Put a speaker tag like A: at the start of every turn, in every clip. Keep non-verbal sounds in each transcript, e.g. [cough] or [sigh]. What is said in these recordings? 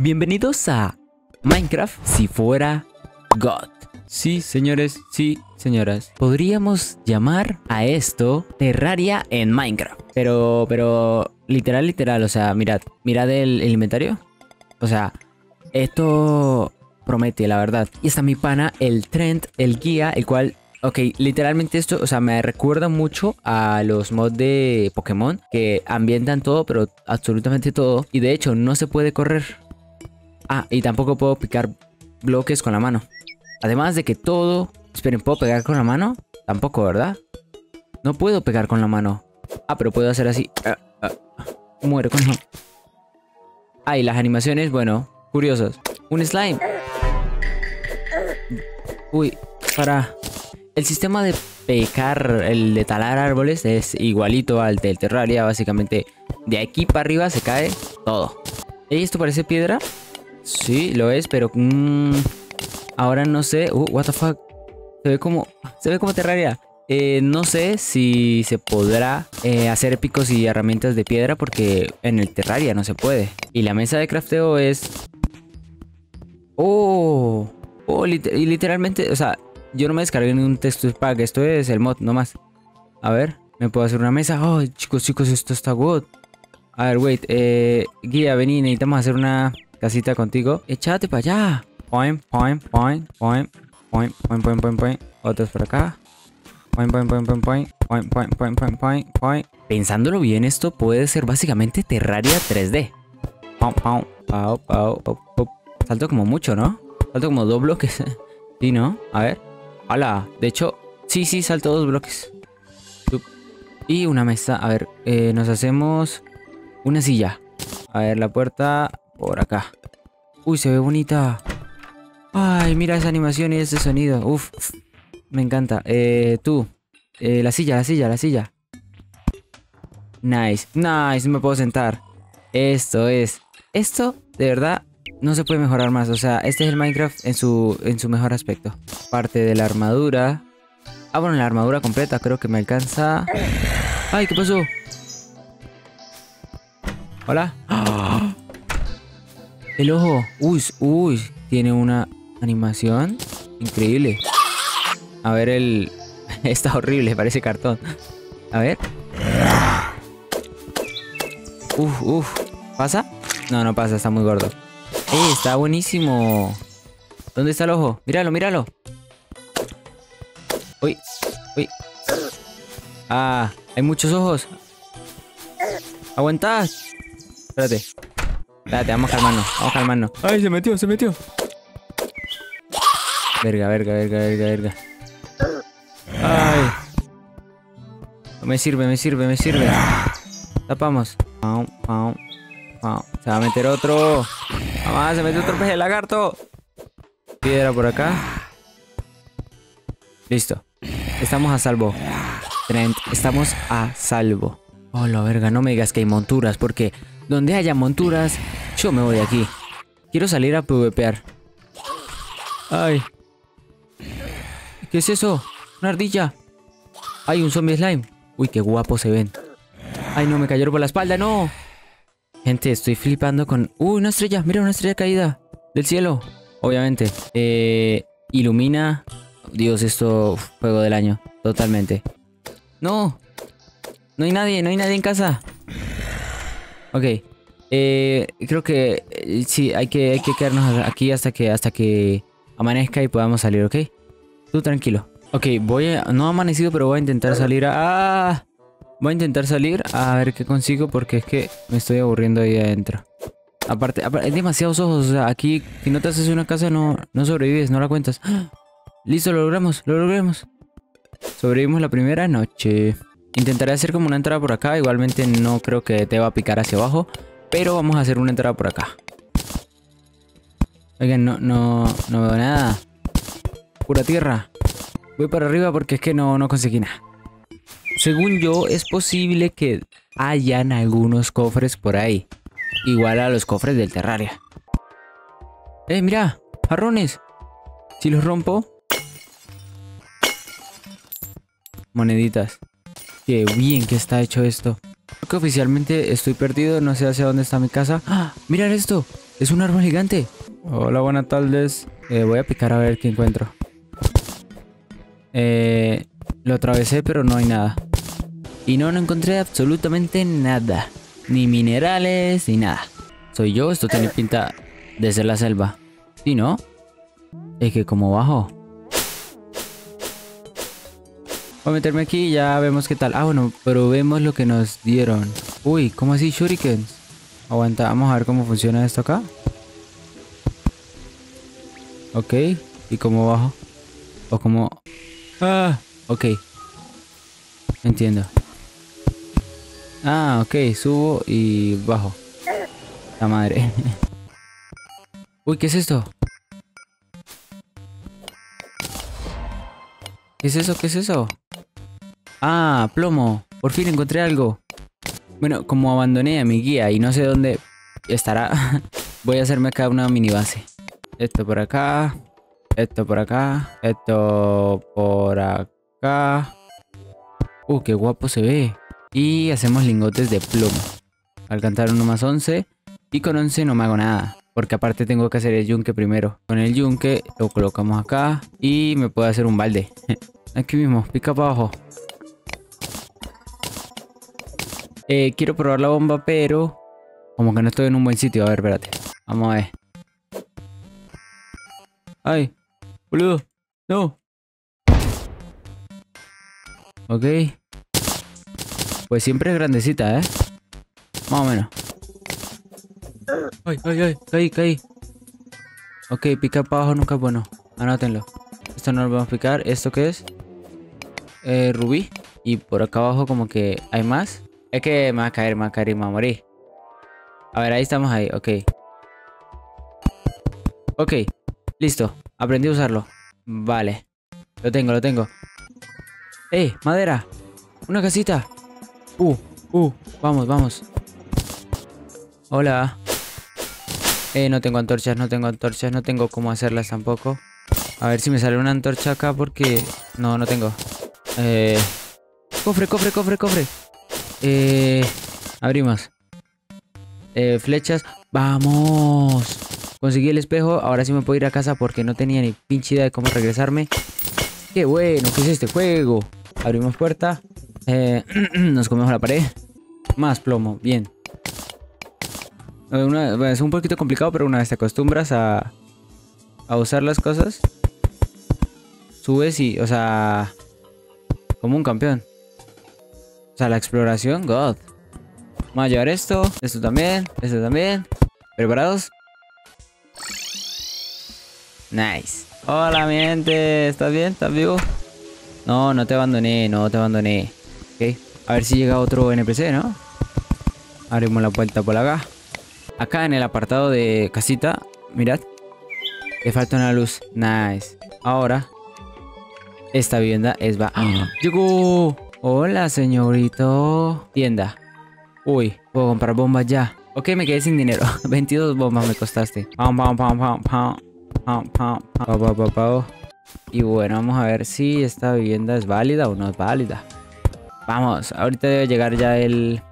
A: Bienvenidos a Minecraft si fuera God. Sí, señores, sí, señoras. Podríamos llamar a esto Terraria en Minecraft. Pero, pero, literal, literal, o sea, mirad, mirad el, el inventario. O sea, esto promete, la verdad. Y está mi pana, el Trent, el guía, el cual Ok, literalmente esto, o sea, me recuerda mucho a los mods de Pokémon que ambientan todo, pero absolutamente todo. Y de hecho, no se puede correr. Ah, y tampoco puedo picar bloques con la mano. Además de que todo... Esperen, ¿puedo pegar con la mano? Tampoco, ¿verdad? No puedo pegar con la mano. Ah, pero puedo hacer así. Ah, ah. Muere con... Ah, y las animaciones, bueno, curiosas. Un slime. Uy, para... El sistema de pecar, el de talar árboles es igualito al del Terraria. Básicamente, de aquí para arriba se cae todo. ¿Y esto parece piedra? Sí, lo es, pero... Mmm, ahora no sé... Uh, what the fuck. Se ve como... Se ve como Terraria. Eh, no sé si se podrá eh, hacer picos y herramientas de piedra porque en el Terraria no se puede. Y la mesa de crafteo es... Oh, oh y literalmente, o sea, yo no me descargué ningún texture pack. Esto es el mod nomás. A ver, ¿me puedo hacer una mesa? Oh, chicos, chicos, esto está good. A ver, wait. Eh, guía, vení, necesitamos hacer una casita contigo. Échate para allá. Point, point, point, point, point, point, point, point, point. Otros por acá. Point, point, point, point, point, point, point, point, point, point. Pensándolo bien, esto puede ser básicamente Terraria 3D. Pau, pau, pau, pau, pau, Salto como mucho, ¿no? Salto como dos bloques. sí, ¿no? A ver. ¡Hala! De hecho, sí, sí, salto dos bloques. Y una mesa. A ver, eh, nos hacemos una silla. A ver, la puerta por acá. Uy, se ve bonita. Ay, mira esa animación y ese sonido. Uf, me encanta. Eh, tú. Eh, la silla, la silla, la silla. Nice, nice, me puedo sentar. Esto es. Esto, de verdad, no se puede mejorar más. O sea, este es el Minecraft en su, en su mejor aspecto. Parte de la armadura. Ah, bueno, la armadura completa creo que me alcanza. ¡Ay, qué pasó! Hola. El ojo. Uy, uy. Tiene una animación increíble. A ver el... [laughs] Está horrible, parece cartón. A ver. Uf, uf. ¿Pasa? No, no pasa, está muy gordo. ¡Eh, está buenísimo! ¿Dónde está el ojo? Míralo, míralo. Uy, uy. Ah, hay muchos ojos. Aguantad. Espérate. Espérate, vamos a calmarnos. Vamos a calmarnos. ¡Ay, se metió, se metió! Verga, verga, verga, verga, verga. ¡Ay! Me sirve, me sirve, me sirve. Tapamos. Pau, pau, pau. Se va a meter otro. Mamá, se metió otro pez de lagarto. Piedra por acá. Listo. Estamos a salvo. Trent, estamos a salvo. Oh, la verga, no me digas que hay monturas, porque donde haya monturas, yo me voy de aquí. Quiero salir a pvpear. Ay. ¿Qué es eso? Una ardilla. Hay un zombie slime. Uy, qué guapo se ven. Ay, no, me cayeron por la espalda, no. Gente, estoy flipando con... ¡Uy, una estrella! Mira, una estrella caída del cielo. Obviamente. Eh, ilumina... Dios, esto... Juego del año. Totalmente. ¡No! No hay nadie, no hay nadie en casa. Ok. Eh, creo que... Eh, sí, hay que, hay que quedarnos aquí hasta que, hasta que amanezca y podamos salir, ¿ok? Tú tranquilo. Ok, voy a... No ha amanecido, pero voy a intentar salir a... ¡Ah! Voy a intentar salir a ver qué consigo porque es que me estoy aburriendo ahí adentro. Aparte, hay demasiados ojos. O sea, aquí, si no te haces una casa, no, no sobrevives, no la cuentas. Listo, lo logramos, lo logramos. Sobrevivimos la primera noche. Intentaré hacer como una entrada por acá. Igualmente no creo que te va a picar hacia abajo. Pero vamos a hacer una entrada por acá. Oigan, no, no, no veo nada. Pura tierra. Voy para arriba porque es que no, no conseguí nada. Según yo, es posible que hayan algunos cofres por ahí. Igual a los cofres del Terraria. ¡Eh, mira! ¡Jarrones! Si los rompo... Moneditas. Qué bien que está hecho esto. Creo que oficialmente estoy perdido, no sé hacia dónde está mi casa. ¡Ah! ¡Mirad esto! Es un árbol gigante. Hola, buenas tardes. Eh, voy a picar a ver qué encuentro. Eh, lo atravesé, pero no hay nada. Y no, no encontré absolutamente nada. Ni minerales, ni nada. Soy yo, esto tiene pinta de ser la selva. ¿Sí, no? Es que como bajo. Voy a meterme aquí y ya vemos qué tal. Ah, bueno, pero vemos lo que nos dieron. Uy, ¿cómo así shurikens? Aguanta, vamos a ver cómo funciona esto acá. Ok, ¿y cómo bajo? O como... Ah, ok. Entiendo. Ah, ok, subo y bajo. La madre. [laughs] Uy, ¿qué es esto? ¿Qué es eso? ¿Qué es eso? Ah, plomo. Por fin encontré algo. Bueno, como abandoné a mi guía y no sé dónde estará, [laughs] voy a hacerme acá una mini base. Esto por acá. Esto por acá. Esto por acá. Uh, qué guapo se ve. Y hacemos lingotes de plomo. Alcanzar uno más 11. Y con 11 no me hago nada. Porque aparte tengo que hacer el yunque primero. Con el yunque lo colocamos acá. Y me puedo hacer un balde. [laughs] Aquí mismo, pica para abajo. Eh, quiero probar la bomba, pero... Como que no estoy en un buen sitio. A ver, espérate. Vamos a ver. ¡Ay! ¡Boludo! ¡No! Ok. Pues siempre es grandecita, ¿eh? Más o menos. ¡Ay, ay, ay! Caí, caí. Ok, picar para abajo nunca es bueno. Anótenlo. Esto no lo vamos a picar. ¿Esto qué es? Eh, rubí. Y por acá abajo como que hay más. Es que me va a caer, me va a caer y me va a morir. A ver, ahí estamos ahí, ok. Ok, listo. Aprendí a usarlo. Vale. Lo tengo, lo tengo. ¡Eh! ¡Madera! ¡Una casita! ¡Uh! ¡Uh! Vamos, vamos. Hola. Eh, no tengo antorchas, no tengo antorchas, no tengo cómo hacerlas tampoco. A ver si me sale una antorcha acá porque... No, no tengo. Eh... Cofre, cofre, cofre, cofre. Eh, abrimos. Eh, flechas. ¡Vamos! Conseguí el espejo. Ahora sí me puedo ir a casa porque no tenía ni pinche idea de cómo regresarme. ¡Qué bueno! ¿Qué es este juego? Abrimos puerta. Eh, [clears throat] nos comemos la pared. Más plomo. Bien. es un poquito complicado, pero una vez te acostumbras a, a usar las cosas, subes y, o sea, como un campeón. O sea, la exploración, God. Vamos a llevar esto, esto también, esto también. ¿Preparados? Nice. Hola, mi gente. ¿Estás bien? ¿Estás vivo? No, no te abandoné, no te abandoné. Ok. A ver si llega otro NPC, ¿no? Abrimos la puerta por acá. Acá en el apartado de casita, mirad. Le falta una luz. Nice. Ahora, esta vivienda es va. ¡Ah! ¡Llegó! Hola, señorito. Tienda. Uy, puedo comprar bombas ya. Ok, me quedé sin dinero. [laughs] 22 bombas me costaste. Pam, pam, pam, pam, pam. Pam, pam, pam. Y bueno, vamos a ver si esta vivienda es válida o no es válida. Vamos, ahorita debe llegar ya el...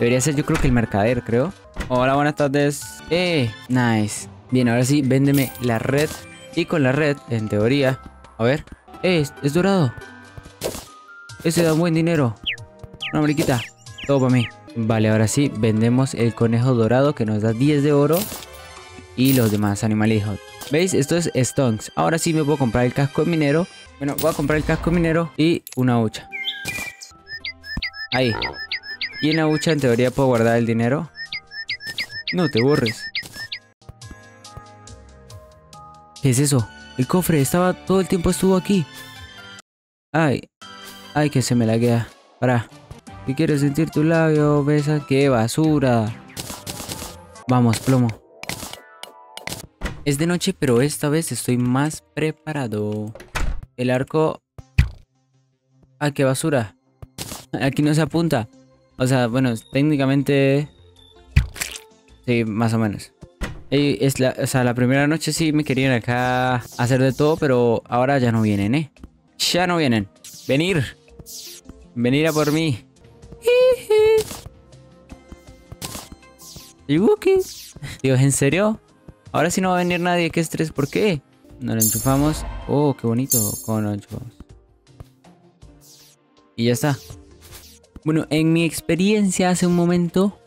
A: Debería ser yo creo que el mercader, creo. Hola, buenas tardes. Eh, nice. Bien, ahora sí, véndeme la red. Y con la red, en teoría... A ver. Eh, es dorado. Ese da buen dinero. Una mariquita. Todo para mí. Vale, ahora sí, vendemos el conejo dorado que nos da 10 de oro. Y los demás animalitos. ¿Veis? Esto es Stonks. Ahora sí me puedo comprar el casco minero. Bueno, voy a comprar el casco minero y una hucha. Ahí. Y en la hucha en teoría puedo guardar el dinero. No te borres. ¿Qué es eso? El cofre estaba todo el tiempo estuvo aquí. Ay, Ay, que se me laguea. Para. Si quieres sentir tu labio, besa. ¡Qué basura! Vamos, plomo. Es de noche, pero esta vez estoy más preparado. El arco... ¡Ay, qué basura! Aquí no se apunta. O sea, bueno, técnicamente... Sí, más o menos. es la, o sea, la primera noche sí me querían acá hacer de todo, pero ahora ya no vienen, ¿eh? Ya no vienen. Venir. Venir a por mí. Yuki. Dios, ¿en serio? Ahora sí no va a venir nadie. ¿Qué estrés? ¿Por qué? Nos lo enchufamos. Oh, qué bonito. ¿Cómo lo enchufamos? Y ya está. Bueno, en mi experiencia hace un momento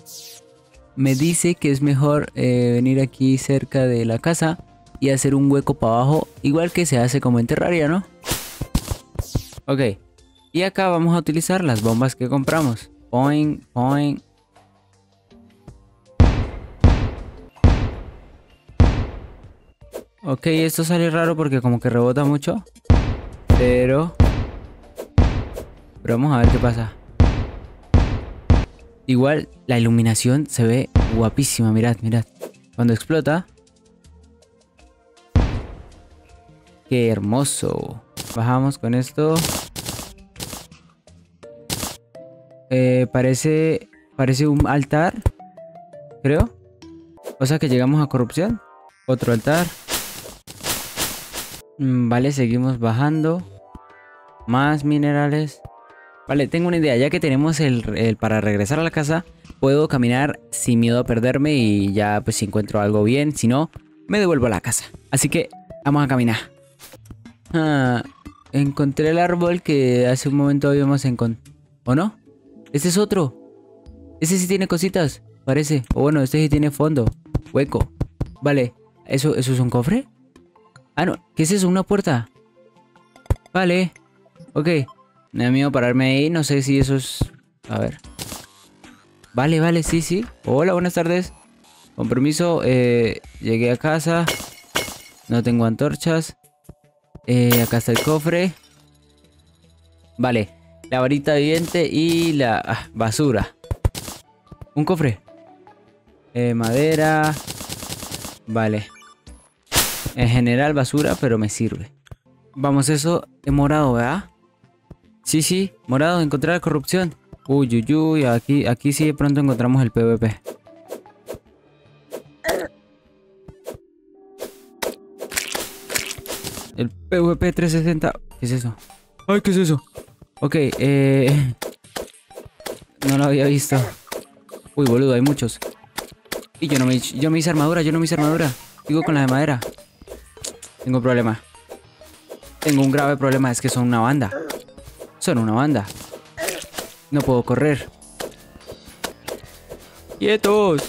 A: me dice que es mejor eh, venir aquí cerca de la casa y hacer un hueco para abajo, igual que se hace como en Terraria, ¿no? Ok, y acá vamos a utilizar las bombas que compramos. Point, point. Ok, esto sale raro porque como que rebota mucho. Pero... Pero vamos a ver qué pasa. Igual la iluminación se ve guapísima, mirad, mirad. Cuando explota. Qué hermoso. Bajamos con esto. Eh, parece, parece un altar, creo. O sea que llegamos a corrupción. Otro altar. Mm, vale, seguimos bajando. Más minerales. Vale, tengo una idea. Ya que tenemos el, para regresar a la casa, puedo caminar sin miedo a perderme y ya pues si encuentro algo bien. Si no, me devuelvo a la casa. Así que vamos a caminar. Ah, encontré el árbol que hace un momento habíamos encontrado. ¿O no? Este es otro. Ese sí tiene cositas, parece. O bueno, este sí tiene fondo. Hueco. Vale. ¿Eso, ¿Eso es un cofre? Ah, no. ¿Qué es eso? ¿Una puerta? Vale. Ok. Me da miedo pararme ahí. No sé si eso es... A ver. Vale, vale. Sí, sí. Hola, buenas tardes. Con permiso. Eh, llegué a casa. No tengo antorchas. Eh, acá está el cofre. Vale la varita viviente y la ah, basura. Un cofre. Eh, madera. Vale. En general basura, pero me sirve. Vamos, eso es morado, ¿verdad? Sí, sí, morado, encontrar corrupción. Uy, uy, uy, aquí, aquí sí de pronto encontramos el PvP. El PvP 360. ¿Qué es eso? Ay, ¿qué es eso? Ok, eh... No lo había visto. Uy, boludo, hay muchos. Y yo no me, yo me hice armadura, yo no me hice armadura. Digo con la de madera. Tengo un problema. Tengo un grave problema, es que son una banda. Son una banda. No puedo correr. ¡Quietos!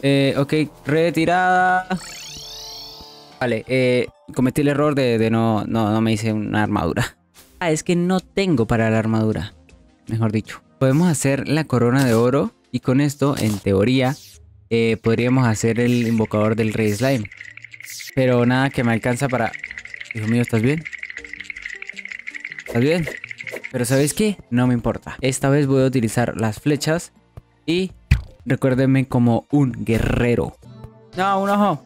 A: Eh, ok, retirada. Vale, eh, cometí el error de, de no, no, no me hice una armadura. Ah, es que no tengo para la armadura. Mejor dicho. Podemos hacer la corona de oro. Y con esto, en teoría, eh, podríamos hacer el invocador del rey slime. Pero nada que me alcanza para... Hijo mío, ¿estás bien? ¿Estás bien? Pero ¿sabéis qué? No me importa. Esta vez voy a utilizar las flechas. Y recuérdenme como un guerrero. No, un ojo.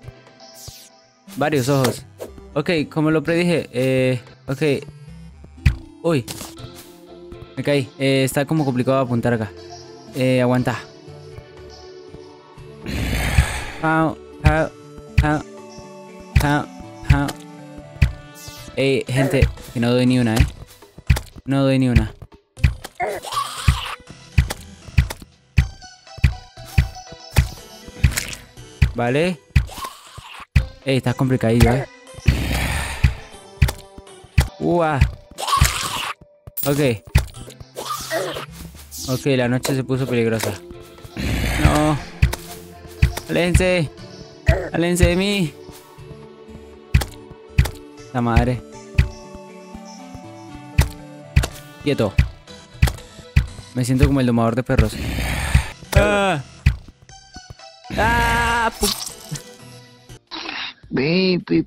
A: Varios ojos. Ok, como lo predije. Eh, ok, Uy. Me caí. Eh, está como complicado apuntar acá. Eh, aguanta. Ey, gente, que no doy ni una, eh. No doy ni una. Vale. Ey, está complicadillo, eh. Uah. Ok. Ok, la noche se puso peligrosa. No. Aléjense. Aléjense de mí. La madre. Quieto. Me siento como el domador de perros. ¡Ah! ¡Ah! Pi,